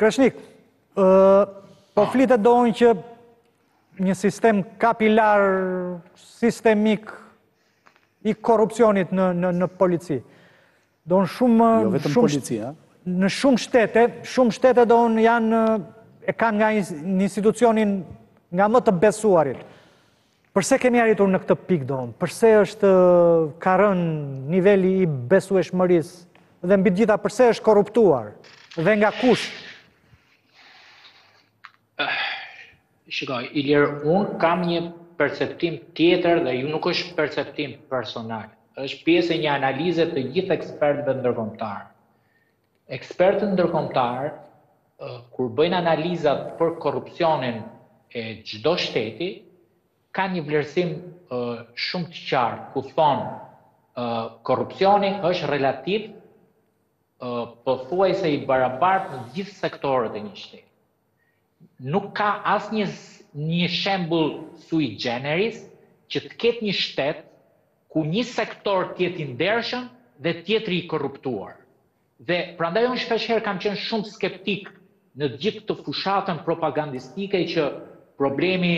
Kreshnik, po flitet domethënë që një sistem kapilar, sistemik, i korrupsionit në polici. Domethënë shumë... Jo vetëm polici, ha? Në shumë shtete, shumë shtete domethënë janë, e kanë nga një institucionin, nga më të besuarit. Përse kemi arritur në këtë pikë domethënë? Përse është ka rënë niveli i besueshmërisë dhe mbi të gjitha përse është korruptuar dhe nga kush? Eh, shiko, Ilir, unë kam një perceptim tjetër dhe jo nuk është perceptim personal. Është pjesë e një analize të gjithë ekspertëve ndërkombëtarë. Ekspertët ndërkombëtarë kur bëjnë analizat për korrupsionin e çdo shteti, kanë një vlerësim shumë të qartë ku thonë korrupsioni është relativ, pothuajse i barabartë në të gjithë sektorët e një shteti. Nuk ka asnjë shembull sui generis që të ketë një shtet ku një sektor të jetë i ndershëm dhe tjetri i korruptuar. Dhe prandaj unë shpeshherë kam qenë shumë skeptik në të gjithë këtë fushatën propagandistike që problemi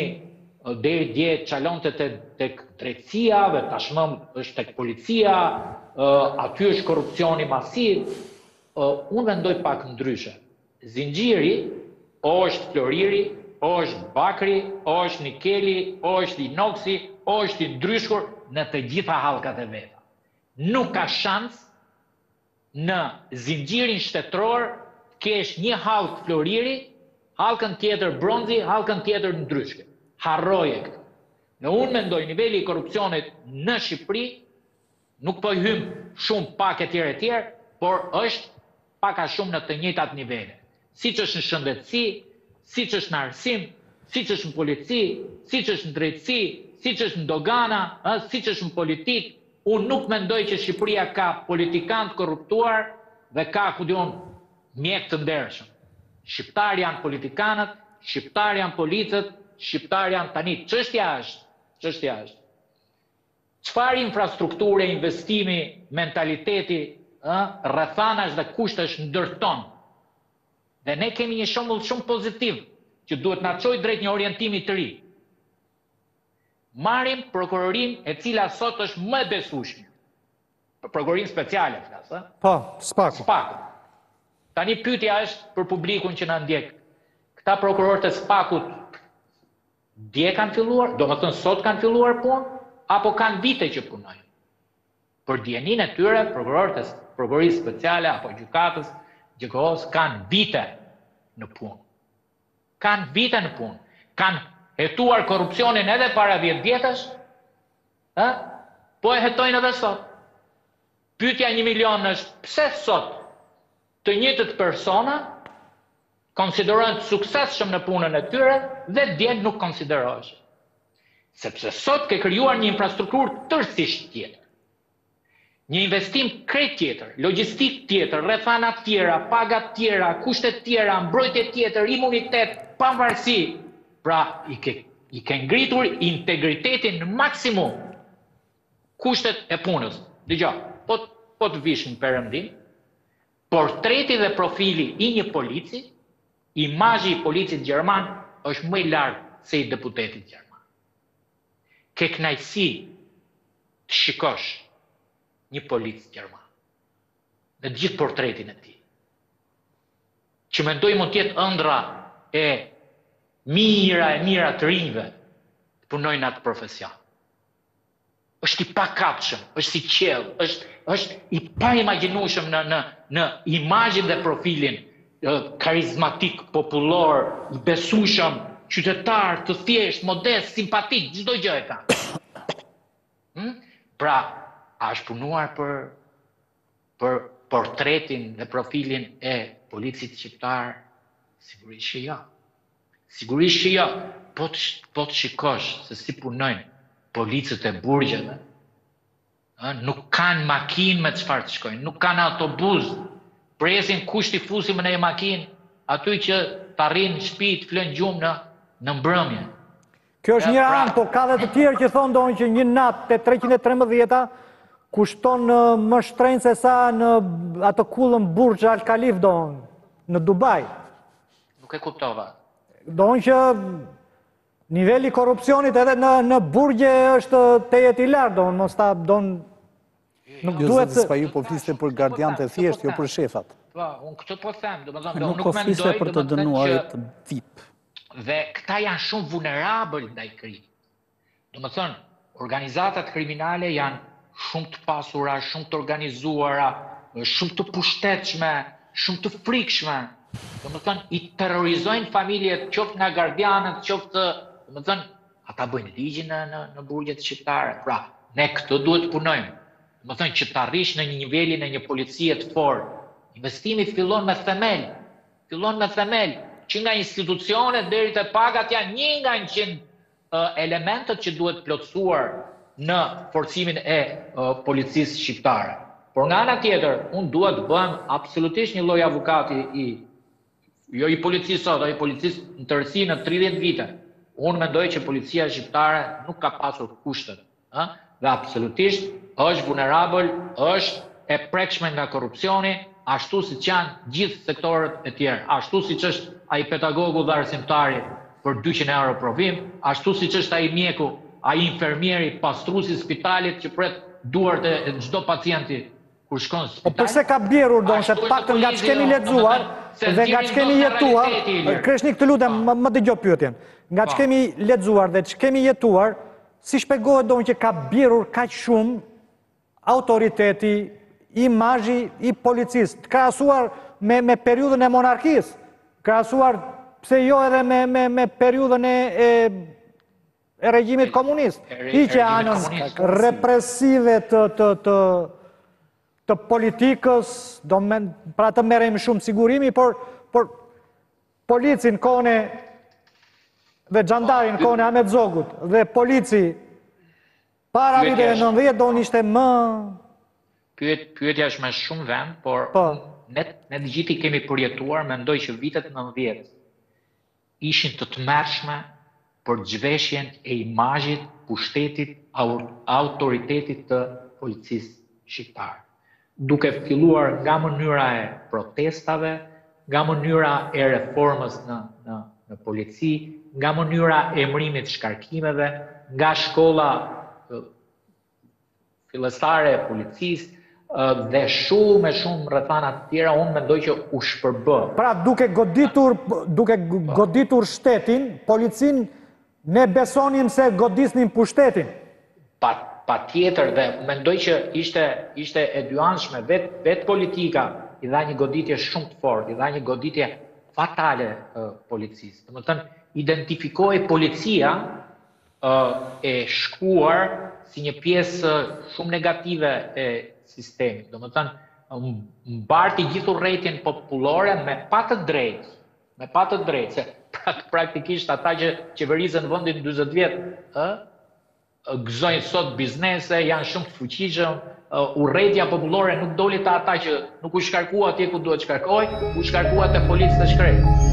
deri dje çalonte tek drejtësia dhe tashmë është tek policia, aty është korrupsioni masiv. Unë mendoj pak ndryshe. Zinxhiri, o është floriri, o është bakri, o është nikeli, o është inoksi, o është i ndryshkur në të gjitha hallkat e veta. Nuk ka shans në zinxhirin shtetëror të kesh një hallkë floriri, hallkën tjetër bronzi, hallkën tjetër ndryshke. Harroje këtë. Dhe unë mendoj niveli i korrupsionit në Shqipëri Nuk po i hyjmë shumë, pak etj etj, por është pak a shumë në të njëjtat nivele. Siç është në shëndetësi, siç është në arsim, siç është në polici, siç është në drejtësi, siç është në dogana, ë, siç është në politikë, unë nuk mendoj që Shqipëria ka politikanë të korruptuar dhe ka, ku di unë, mjekë të ndershëm. Shqiptarë janë politikanët, shqiptarë janë policët, shqiptarë janë tani çështja është, çështja është. Çfarë infrastrukture, investimi, mentaliteti, ë, rrethanash dhe kushtesh ndërton? Dhe ne kemi një shembull shumë pozitiv që duhet të na çojë drejt një orientimi të ri. Marrim prokurorinë e cila sot është më e besueshmja. Për prokurorinë speciale flas, ë? Po, SPAK. SPAK. Tani pyetja është për publikun që na ndjek. Këta prokurorë të SPAK-ut Dje kanë filluar, domethënë sot kanë filluar punë apo kanë vite që punojnë? Për dijeninë e tyre, prokurorët e Prokurorisë Speciale apo Gjykatës, GJKO-së, kanë vite në punë. Kanë vite në punë. Kanë hetuar korrupsionin edhe para dhjetë vjetësh, ë? Po e hetojnë edhe sot. Pyetja e një milion është, pse sot Të njëjtët persona konsiderohen të suksesshëm në punën e tyre dhe dje nuk konsideroheshin. Sepse sot ke krijuar një infrastrukturë tërësisht tjetër. Një investim krejt tjetër, logjistikë tjetër, rrethana tjera, paga tjera, kushte tjera, mbrojtje tjetër, imunitet, pavarësi, pra i ke i ke ngritur integritetin në maksimum. kushtet e punës. Dëgjo, po po të vish në Perëndim, portreti dhe profili i një polici, imazhi i policit gjerman është më i lartë se i deputetit gjerman. Ke kënaqësi të shikosh një polic gjerman me të gjithë portretin e tij, që mendoj mund të jetë ëndrra e mijëra e mijëra të rinjve të punojnë në atë profesion. Është i pakapshëm, është si qiell, është është i paimagjinueshëm në në në imazhin dhe profilin karizmatik, popullor, i besueshëm, qytetar, të thjesht, modest, simpatik, çdo gjë e ka. Hm? Pra, a është punuar për për portretin dhe profilin e policit shqiptar? Sigurisht që jo. Sigurisht që jo, po të shikosh se si punojnë policët e burgjeve, ë, nuk kanë makinë me çfarë të shkojnë, nuk kanë autobus, presin kush t'i fusi me një makinë, aty që të arrijnë në shtëpi, të flenë gjumë në, në mbrëmje. Kjo është njëra anë, po ka dhe të tjerë që thonë domethënë që një natë te 313-a kushton më shtrenjtë se sa në atë kullën Burxh al-Kalif domethënë, në Dubai. Nuk e kuptova. Domethënë që niveli i korrupsionit edhe në burgje është tejet i lartë, domethënë mos ta do në... Nuk jo, duhet të... Spo ju po flisnit për gardianët e thjeshtë, jo për shefat. Po, unë këtë po them, domethënë, nuk po fliste për të dënuarit VIP. Dhe këta janë shumë vulnerabël ndaj kri. Domethënë, organizatat kriminale janë shumë të pasura, shumë të organizuara, shumë të pushtetshme, shumë të frikshme. Domethënë, i terrorizojnë familjet qoftë nga gardianët, qoftë, domethënë, ata bëjnë ligjin në në në burgjet shqiptare. Pra, ne këtë duhet të punojmë. Domethënë që të arrish në nivelin e një policie të fortë, investimi fillon me themel. Fillon me themel, që nga institucionet deri te pagat janë një nga njëqind elementët që duhet plotësuar në forcimin e policisë shqiptare. Por nga ana tjetër, unë dua të bëhem absolutisht një lloj avokati i jo i policisë sot, po i policisë në tërësi në 30 vite. Unë mendoj që policia shqiptare nuk ka pasur kushtet ë dhe absolutisht është vulnerabël është e prekshme nga korrupsioni ashtu siç janë gjithë sektorët e tjerë ashtu siç është ai pedagogu dhe arsimtari për dyqind euro provim ashtu siç është ai mjeku ai infermieri pastruesi i spitalit që pret duart te çdo pacienti kur shkon në spital. Po përse ka bjerur domethënë pak të nga ç'kemi lexuar dhe nga ç'kemi jetuar, Kreshnik të lutem më, më dëgjo pyetjen. Nga ç'kemi lexuar dhe ç'kemi jetuar, si shpjegohet domethënë që ka bjerur kaq shumë autoriteti, imazhi i policisë, krahasuar me me periudhën e monarkisë, krahasuar pse jo edhe me me me periudhën e, e e regjimit komunist. Hiqe anën represive të, të, të, të politikës, do me, pra të merrej shumë sigurimi, por, por polici në kohën e, dhe xhandari në kohën e Ahmet Zogut dhe polici para viteve 90 domethënë ishte më... Pyet, pyetja është me shumë vend, por ne, ne të gjithë i kemi përjetuar, mendoj që vitet 90, ishin të tmerrshme për zhveshjen e imazhit pushtetit autoritetit të policisë shqiptare. Duke filluar nga mënyra e protestave, nga mënyra e reformës në në polici, nga mënyra e emërimit shkarkimeve, nga shkolla fillestare e policisë dhe shumë e shumë rrethana të tjera, unë mendoj që u shpërbë. Pra duke goditur, duke goditur shtetin, policinë, ne besonim se godisnim pushtetin. Pa, patjetër dhe mendoj që ishte, ishte e dyanshme, vetë vet politika i dha një goditje shumë të fortë, i dha një goditje fatale uh, policisë. Domethënë, u identifikua policia ë e shkuar si një pjesë shumë negative e sistemit. Domethënë, mbarti gjithë urrejtjen popullore me pa të drejtë, me pa të drejtë, se prak, praktikisht ata që qeverisën vendin dyzet vjet, ë gëzojnë sot biznese, janë shumë të fuqishëm, urrejtja popullore nuk doli te ata që nuk u shkarkua atje ku duhet të shkarkohej, u shkarkua te policët e shkretë.